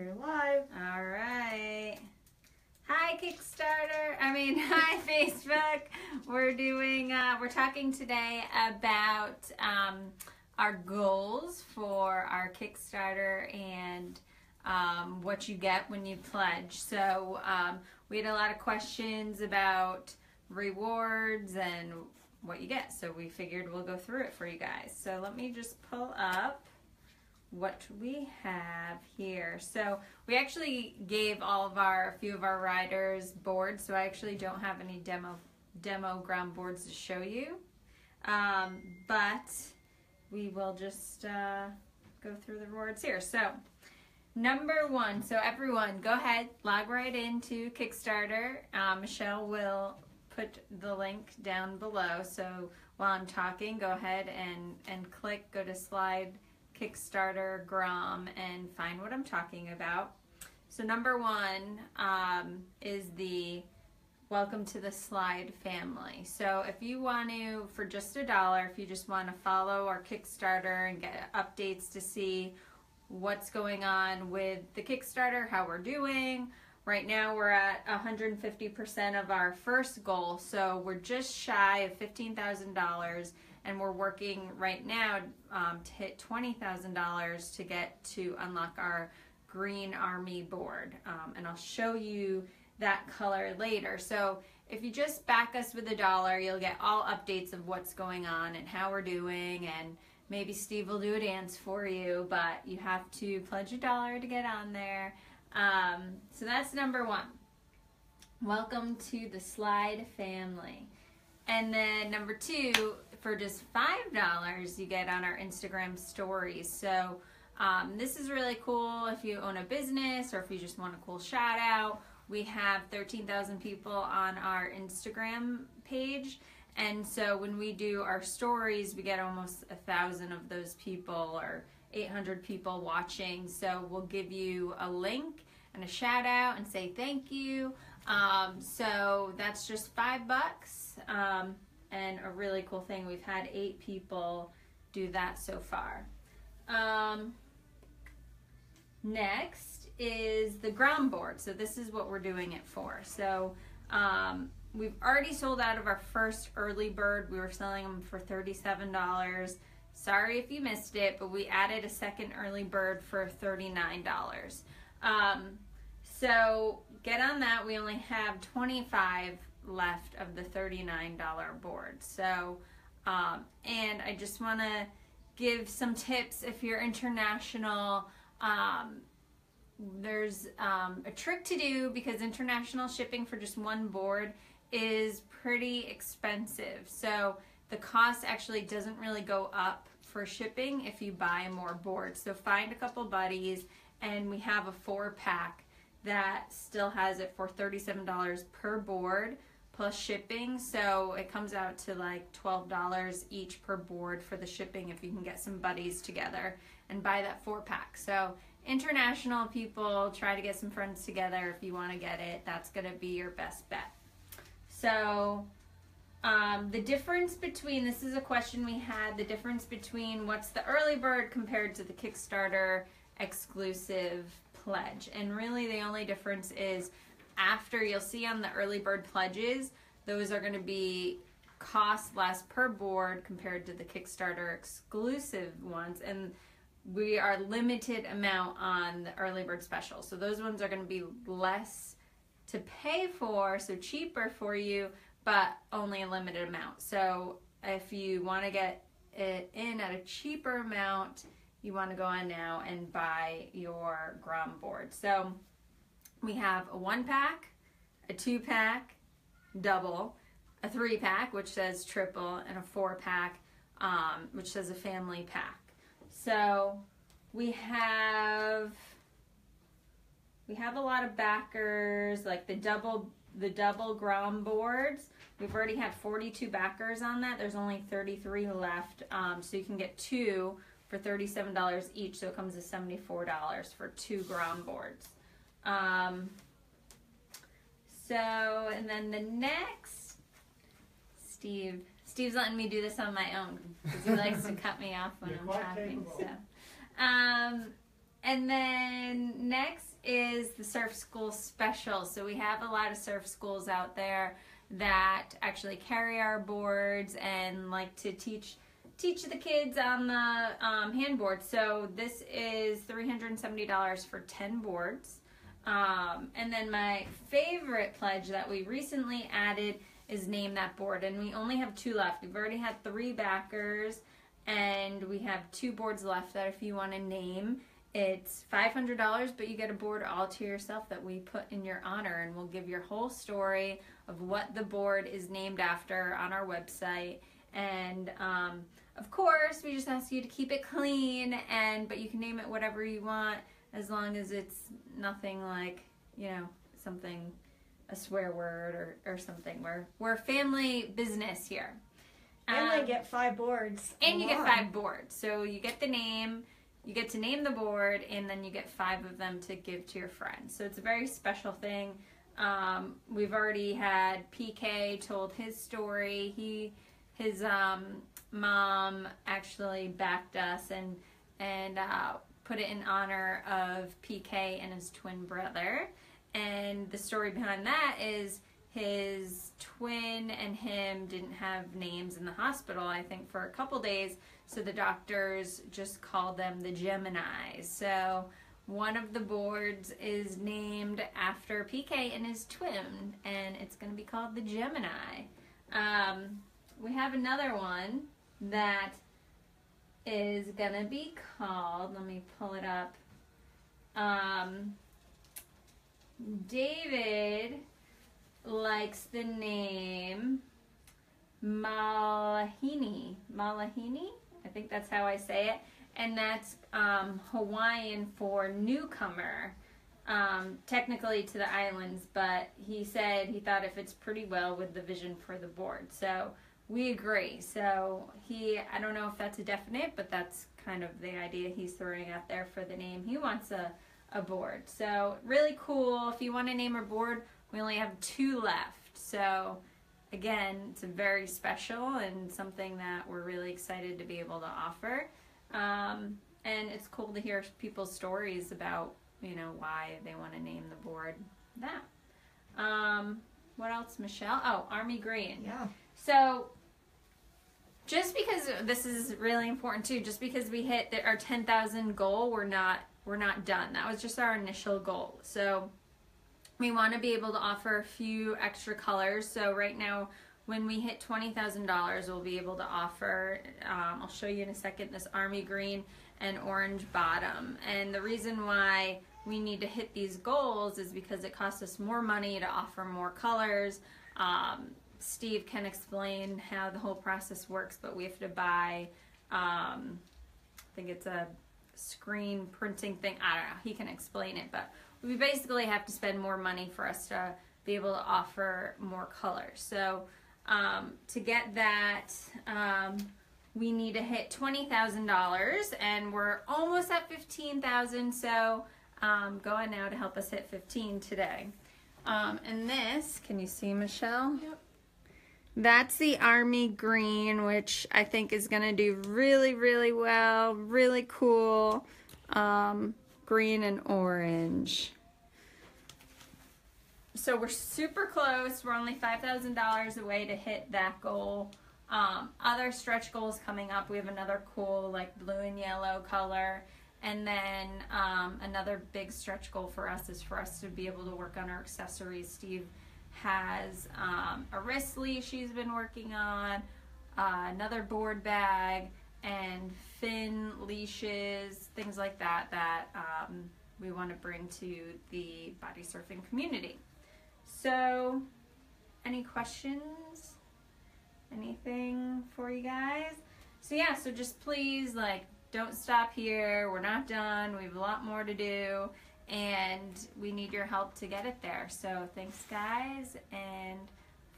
You're live. All right. Hi Kickstarter. I mean, hi Facebook. We're doing. Uh, we're talking today about um, our goals for our Kickstarter and um, what you get when you pledge. So um, we had a lot of questions about rewards and what you get. So we figured we'll go through it for you guys. So let me just pull up what we have here. So we actually gave all of our, a few of our riders boards, so I actually don't have any demo demo Grom boards to show you. Um, but we will just uh, go through the rewards here. So number one, so everyone go ahead, log right into Kickstarter. Um, Michelle will put the link down below. So while I'm talking, go ahead and, and click, go to Slyde Kickstarter, Grom, and find what I'm talking about. So number one um, is the Welcome to the Slyde family. So if you want to, for just a dollar, if you just want to follow our Kickstarter and get updates to see what's going on with the Kickstarter, how we're doing. Right now we're at 150% of our first goal, so we're just shy of $15,000 and we're working right now um, to hit $20,000 to get to unlock our green army board. Um, and I'll show you that color later. So if you just back us with a dollar, you'll get all updates of what's going on and how we're doing and maybe Steve will do a dance for you, but you have to pledge a dollar to get on there. Um, so that's number one. Welcome to the Slyde family. And then number two, for just $5, you get on our Instagram stories. So um, this is really cool if you own a business or if you just want a cool shout out. We have 13,000 people on our Instagram page. And so when we do our stories, we get almost a thousand of those people or 800 people watching. So we'll give you a link and a shout out and say thank you. Um, so that's just five bucks. Um, and a really cool thing. We've had eight people do that so far. Um, next is the Grom board. So this is what we're doing it for. So um, we've already sold out of our first early bird. We were selling them for $37. Sorry if you missed it, but we added a second early bird for $39. Um, so get on that. We only have 25 left of the $39 board. So, um, and I just want to give some tips if you're international. Um, there's um, a trick to do because international shipping for just one board is pretty expensive. So the cost actually doesn't really go up for shipping if you buy more boards. So find a couple buddies and we have a four pack that still has it for $37 per board plus shipping. So it comes out to like $12 each per board for the shipping if you can get some buddies together and buy that four pack. So international people, try to get some friends together if you want to get it. That's going to be your best bet. So um, the difference between, this is a question we had, the difference between what's the early bird compared to the Kickstarter exclusive pledge. And really the only difference is after you'll see on the early bird pledges, those are going to be cost less per board compared to the Kickstarter exclusive ones. And we are limited amount on the early bird special. So those ones are going to be less to pay for, so cheaper for you, but only a limited amount. So if you want to get it in at a cheaper amount, you want to go on now and buy your Grom board. So we have a one pack, a two pack, double, a three pack, which says triple, and a four pack, um, which says a family pack. So we have we have a lot of backers, like the double the double Grom boards. We've already had 42 backers on that. There's only 33 left, um, so you can get two for $37 each. So it comes to $74 for two Grom boards. Um, so, and then the next, Steve. Steve's letting me do this on my own because he likes to cut me off when You're I'm talking. capable. So, um, and then next is the surf school special. So we have a lot of surf schools out there that actually carry our boards and like to teach teach the kids on the um, handboard. So this is $370 for 10 boards. Um, and then my favorite pledge that we recently added is name that board. And we only have two left. We've already had three backers and we have two boards left that if you want to name, it's $500, but you get a board all to yourself that we put in your honor and we'll give your whole story of what the board is named after on our website. And um, of course, we just ask you to keep it clean and but you can name it whatever you want as long as it's nothing like, you know, something a swear word or, or something. We're we're family business here. And um, they get five boards. And you get five boards. So you get the name, you get to name the board, and then you get five of them to give to your friends. So it's a very special thing. Um, we've already had PK told his story. He his um, mom actually backed us and and uh, put it in honor of PK and his twin brother. And the story behind that is his twin and him didn't have names in the hospital, I think, for a couple days. So the doctors just called them the Geminis. So one of the boards is named after PK and his twin, and it's going to be called the Gemini. Um, we have another one that is to be called, let me pull it up. Um, David likes the name Malahini. Malahini? I think that's how I say it. And that's um, Hawaiian for newcomer, um, technically to the islands, but he said he thought it fits pretty well with the vision for the board. So we agree. So he, I don't know if that's a definite, but that's kind of the idea he's throwing out there for the name. He wants a, a board. So really cool. If you want to name a board, we only have two left. So again, it's a very special and something that we're really excited to be able to offer. Um, and it's cool to hear people's stories about, you know, why they want to name the board that. Um, what else, Michelle? Oh, Army Green. Yeah. So just because this is really important too, just because we hit our 10,000 goal, we're not we're not done. That was just our initial goal. So we want to be able to offer a few extra colors. So right now, when we hit $20,000, we'll be able to offer, um, I'll show you in a second, this army green and orange bottom. And the reason why we need to hit these goals is because it costs us more money to offer more colors. Um, Steve can explain how the whole process works, but we have to buy, um, I think it's a screen printing thing. I don't know. He can explain it, but we basically have to spend more money for us to be able to offer more colors. So um, to get that, um, we need to hit $20,000 and we're almost at 15,000. So um, go on now to help us hit 15 today. Um, and this, can you see Michelle? Yep. That's the army green, which I think is going to do really, really well. Really cool. Um, green and orange. So we're super close. We're only $5,000 away to hit that goal. Um, other stretch goals coming up. We have another cool like blue and yellow color. And then um, another big stretch goal for us is for us to be able to work on our accessories. Steve has um, a wrist leash she's been working on, uh, another board bag, and fin leashes, things like that that um, we want to bring to the body surfing community. So, any questions? Anything for you guys? So yeah, so just please like don't stop here. We're not done. We have a lot more to do and we need your help to get it there. So thanks guys and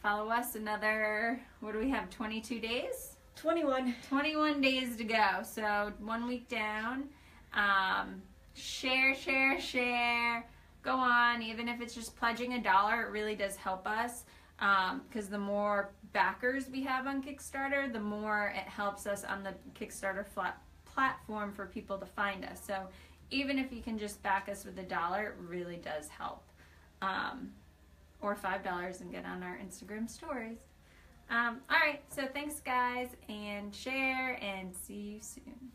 follow us another what do we have 22 days? 21 21 days to go. So one week down. Um, share share share. Go on. Even if it's just pledging a dollar it really does help us because um, the more backers we have on kickstarter the more it helps us on the kickstarter flat platform for people to find us. So even if you can just back us with a dollar, it really does help. Um, or five dollars and get on our Instagram stories. Um, all right, so thanks guys, and share, and see you soon.